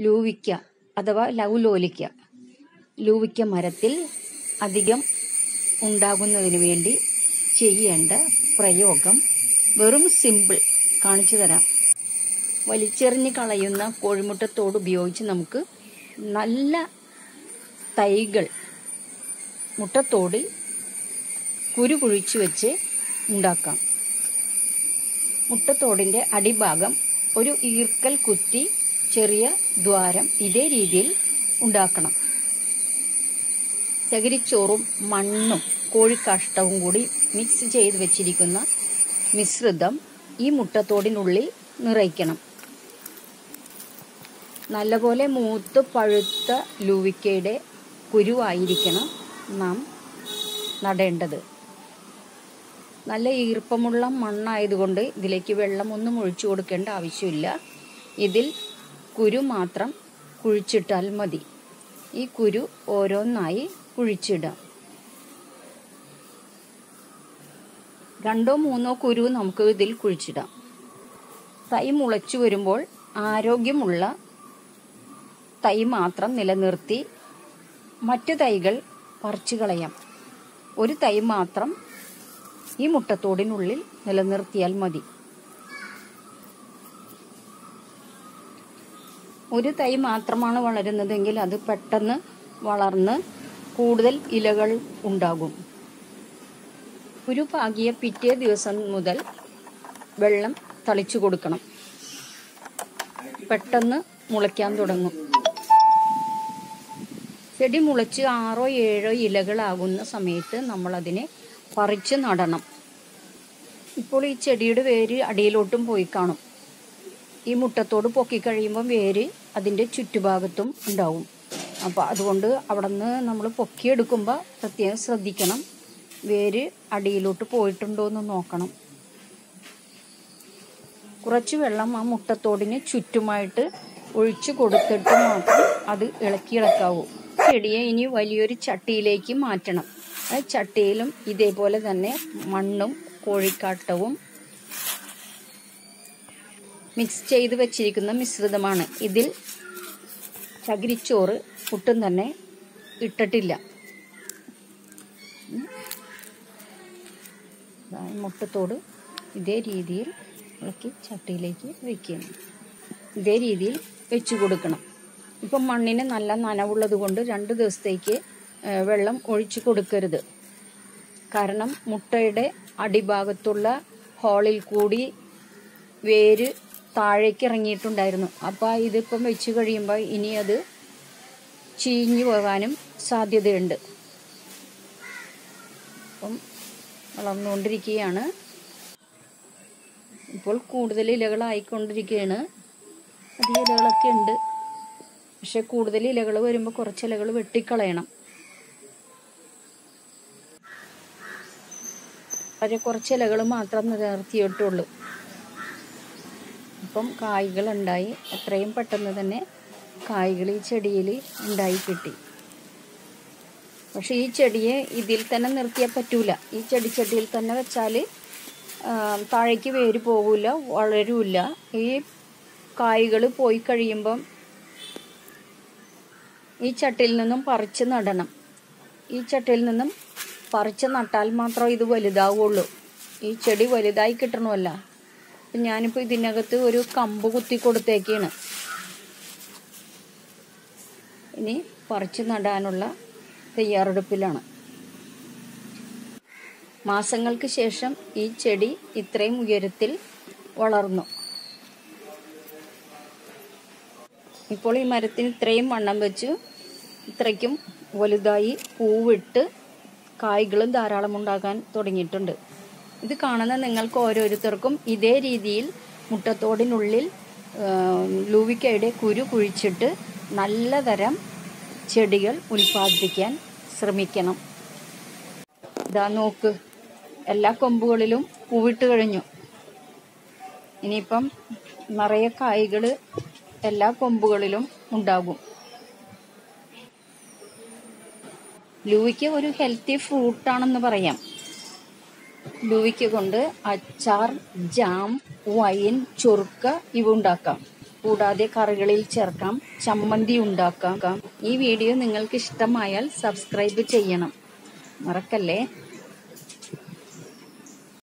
ലൂവിക്ക അഥവാ ലൗലോലിക്ക. ലൂവിക്ക മരത്തിൽ അധികം ഉണ്ടാകുന്നതിന് വേണ്ടി ചെയ്യേണ്ട പ്രയോഗം വെറും സിമ്പിൾ കാണിച്ചു തരാം. വലിച്ചെറിഞ്ഞ് കളയുന്ന കോഴിമുട്ടത്തോട് ഉപയോഗിച്ച് നമുക്ക് നല്ല തൈകൾ മുട്ടത്തോടിൽ കുരു കുഴിച്ചു വെച്ച് ഉണ്ടാക്കാം. മുട്ടത്തോടിന്റെ അടിഭാഗം ഒരു ഈർക്കൽ കുത്തി ചെറിയ ദ്വാരം ഇതേ രീതിയിൽ ഉണ്ടാക്കണം. ചകിരിച്ചോറും മണ്ണും കോഴിക്കാഷ്ടവും കൂടി മിക്സ് ചെയ്ത് വെച്ചിരിക്കുന്ന മിശ്രിതം ഈ മുട്ടത്തോടിനുള്ളിൽ നിറയ്ക്കണം. നല്ലപോലെ മൂത്ത് പഴുത്ത ലൂവിക്കയുടെ കുരുവായിരിക്കണം നാം നടേണ്ടത്. നല്ല ഈർപ്പമുള്ള മണ്ണായതുകൊണ്ട് ഇതിലേക്ക് വെള്ളമൊന്നും ഒഴിച്ചു കൊടുക്കേണ്ട ആവശ്യമില്ല. ഇതിൽ കുരു മാത്രം കുഴിച്ചിട്ടാൽ മതി. ഈ കുരു ഓരോന്നായി കുഴിച്ചിടാം രണ്ടോ മൂന്നോ കുരു നമുക്ക് ഇതിൽ കുഴിച്ചിടാം. തൈ മുളച്ചു വരുമ്പോൾ ആരോഗ്യമുള്ള തൈ മാത്രം നിലനിർത്തി മറ്റു തൈകൾ പറിച്ചു കളയാം. ഒരു തൈ മാത്രം ഈ മുട്ടത്തോടിനുള്ളിൽ നിലനിർത്തിയാൽ മതി. ഒരു തൈ മാത്രമാണ് വളരുന്നതെങ്കിൽ അത് പെട്ടെന്ന് വളർന്ന് കൂടുതൽ ഇലകൾ ഉണ്ടാകും. ഒരു പാകിയ പിറ്റേ ദിവസം മുതൽ വെള്ളം തളിച്ചു കൊടുക്കണം. പെട്ടെന്ന് മുളയ്ക്കാൻ തുടങ്ങും. ചെടി മുളച്ച് ആറോ ഏഴോ ഇലകളാകുന്ന സമയത്ത് നമ്മളതിനെ പറിച്ച് നടണം. ഇപ്പോൾ ഈ ചെടിയുടെ വേര് അടിയിലോട്ടും പോയി കാണും. ഈ മുട്ടത്തോട് പൊക്കി കഴിയുമ്പോൾ വേര് അതിന്റെ ചുറ്റുഭാഗത്തും ഉണ്ടാവും. അപ്പോൾ അതുകൊണ്ട് അവിടെ നിന്ന് നമ്മൾ പൊക്കിയെടുക്കുമ്പോൾ പ്രത്യേകം ശ്രദ്ധിക്കണം. വേര് അടിയിലോട്ട് പോയിട്ടുണ്ടോ എന്ന് നോക്കണം. കുറച്ച് വെള്ളം ആ മുട്ടത്തോടിന് ചുറ്റുമായിട്ട് ഒഴിച്ചു കൊടുത്തിട്ട് മാത്രം അത് ഇളക്കി ഇളക്കാവൂ. ചെടിയെ ഇനി വലിയൊരു ചട്ടിയിലേക്ക് മാറ്റണം. ചട്ടിയിലും ഇതേപോലെ തന്നെ മണ്ണും കോഴിക്കാട്ടവും മിക്സ് ചെയ്ത് വെച്ചിരിക്കുന്ന മിശ്രിതമാണ്. ഇതിൽ ചകിരിച്ചോറ് ഒട്ടും തന്നെ ഇട്ടിട്ടില്ല. മുട്ടത്തോട് ഇതേ രീതിയിൽ ഇളക്കി ചട്ടിയിലേക്ക് വെക്കുന്നു ഇതേ രീതിയിൽ വെച്ച് കൊടുക്കണം. ഇപ്പം മണ്ണിന് നല്ല നനവുള്ളത് കൊണ്ട് രണ്ട് ദിവസത്തേക്ക് വെള്ളം ഒഴിച്ചു കൊടുക്കരുത്. കാരണം മുട്ടയുടെ അടിഭാഗത്തുള്ള ഹോളിൽ കൂടി വേര് താഴേക്ക് ഇറങ്ങിയിട്ടുണ്ടായിരുന്നു അപ്പോൾ ഇതിപ്പം വെച്ച് കഴിയുമ്പോൾ ഇനി അത് ചീഞ്ഞു പോകാനും സാധ്യതയുണ്ട്. അപ്പം വളർന്നുകൊണ്ടിരിക്കുകയാണ്. ഇപ്പോൾ കൂടുതൽ ഇലകളായിക്കൊണ്ടിരിക്കുകയാണ് അധികം ഇലകളൊക്കെ ഉണ്ട്. പക്ഷെ കൂടുതൽ ഇലകൾ വരുമ്പോൾ കുറച്ച് ഇലകൾ വെട്ടിക്കളയണം. വളരെ കുറച്ച് ഇലകൾ മാത്രം നിലനിർത്തിയിട്ടുള്ളൂ അപ്പം കായ്കൾ ഉണ്ടായി എത്രയും പെട്ടെന്ന് തന്നെ കായ്കൾ ഈ ചെടിയിൽ ഉണ്ടായി കിട്ടി. പക്ഷേ ഈ ചെടിയെ ഇതിൽ തന്നെ നിർത്തിയാൽ പറ്റൂല. ഈ ചെടിച്ചട്ടിയിൽ തന്നെ വെച്ചാൽ താഴേക്ക് വേര് പോകില്ല വളരൂല. ഈ കായ്കൾ പോയി കഴിയുമ്പം ഈ ചട്ടിയിൽ നിന്നും പറിച്ച് നടണം. ഈ ചട്ടിയിൽ നിന്നും പറിച്ച് നട്ടാൽ മാത്രം ഇത് വലുതാവുള്ളൂ. ഈ ചെടി വലുതായി കിട്ടണമല്ല. അപ്പം ഞാനിപ്പോൾ ഇതിനകത്ത് ഒരു കമ്പ് കുത്തി കൊടുത്തേക്കാണ്. ഇനി പറിച്ച് നടാനുള്ള തയ്യാറെടുപ്പിലാണ്. മാസങ്ങൾക്ക് ശേഷം ഈ ചെടി ഇത്രയും ഉയരത്തിൽ വളർന്നു. ഇപ്പോൾ ഈ മരത്തിന് ഇത്രയും വണ്ണം വെച്ച്. ഇത്രയ്ക്കും വലുതായി പൂവിട്ട് കായ്കളും ധാരാളം ഉണ്ടാകാൻ തുടങ്ങിയിട്ടുണ്ട്. ഇത് കാണുന്ന നിങ്ങൾക്ക് ഓരോരുത്തർക്കും ഇതേ രീതിയിൽ മുട്ടത്തോടിനുള്ളിൽ ലൂവിക്കയുടെ കുരു കുഴിച്ചിട്ട് നല്ല തരം ചെടികൾ ഉൽപ്പാദിപ്പിക്കാൻ ശ്രമിക്കണം. ഇതാ നോക്ക് എല്ലാ കൊമ്പുകളിലും പൂവിട്ട് കഴിഞ്ഞു. ഇനിയിപ്പം നിറയെ കായ്കൾ എല്ലാ കൊമ്പുകളിലും ഉണ്ടാകും. ലൂവിക്ക ഒരു ഹെൽത്തി ഫ്രൂട്ടാണെന്ന് പറയാം. ലൂവിക്ക് കൊണ്ട് അച്ചാർ ജാം വൈൻ ചൊറുക്ക ഇവ ഉണ്ടാക്കാം. കൂടാതെ കറികളിൽ ചേർക്കാം ചമ്മന്തി ഉണ്ടാക്കാം. ഈ വീഡിയോ നിങ്ങൾക്ക് ഇഷ്ടമായാൽ സബ്സ്ക്രൈബ് ചെയ്യണം. മറക്കല്ലേ?